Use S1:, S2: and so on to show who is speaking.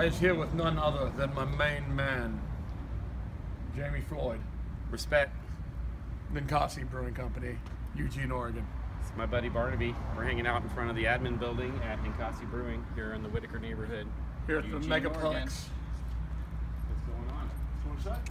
S1: I is here with none other than my main man, Jamie Floyd,
S2: Respect.
S1: Ninkasi Brewing Company, Eugene, Oregon.
S2: It's my buddy Barnaby. We're hanging out in front of the admin building at Ninkasi Brewing here in the Whitaker neighborhood.
S1: Here at the Megaplex.
S2: Oregon. What's going on?
S1: What's that?